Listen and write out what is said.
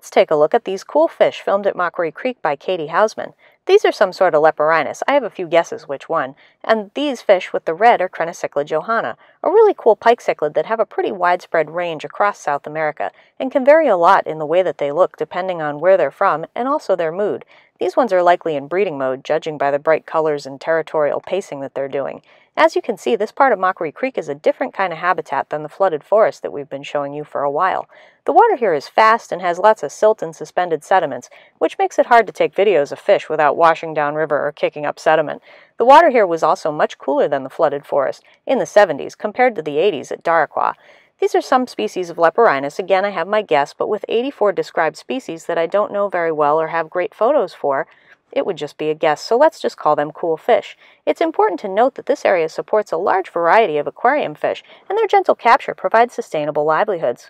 let's take a look at these cool fish filmed at Maquari Creek by Katie Hausman. These are some sort of leporinus. I have a few guesses which one. And these fish with the red are Crenicichla johanna, a really cool pike cichlid that have a pretty widespread range across South America and can vary a lot in the way that they look depending on where they're from and also their mood. These ones are likely in breeding mode, judging by the bright colors and territorial pacing that they're doing. As you can see, this part of Maquari Creek is a different kind of habitat than the flooded forest that we've been showing you for a while. The water here is fast and has lots of silt and suspended sediments, which makes it hard to take videos of fish without washing down river or kicking up sediment. The water here was also much cooler than the flooded forest, in the 70s, compared to the 80s at Daraqua. These are some species of Leporinus. Again, I have my guess, but with 84 described species that I don't know very well or have great photos for, it would just be a guess, so let's just call them cool fish. It's important to note that this area supports a large variety of aquarium fish, and their gentle capture provides sustainable livelihoods.